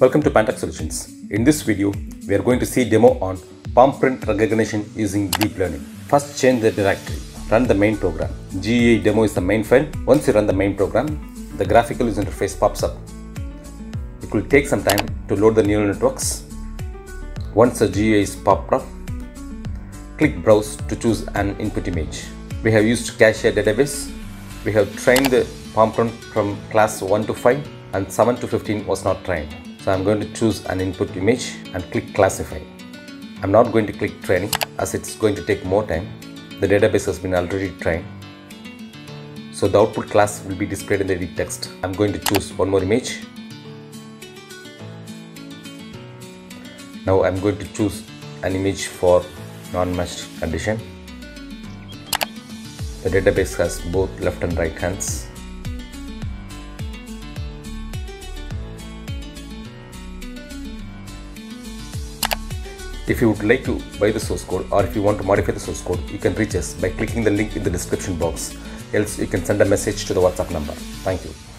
Welcome to Pantech Solutions. In this video, we are going to see demo on palm print recognition using deep learning. First, change the directory. Run the main program. GUI demo is the main file. Once you run the main program, the graphical user interface pops up. It will take some time to load the neural networks. Once the GUI is popped up, click Browse to choose an input image. We have used CASIA database. We have trained the palm print from class 1 to 5 and 7 to 15 was not trained. So I'm going to choose an input image and click classify. I'm not going to click training as it's going to take more time. The database has been already trained. So the output class will be displayed in the edit text. I'm going to choose one more image. Now I'm going to choose an image for non-matched condition. The database has both left and right hands. If you would like to buy the source code or if you want to modify the source code, you can reach us by clicking the link in the description box. Else, you can send a message to the WhatsApp number. Thank you.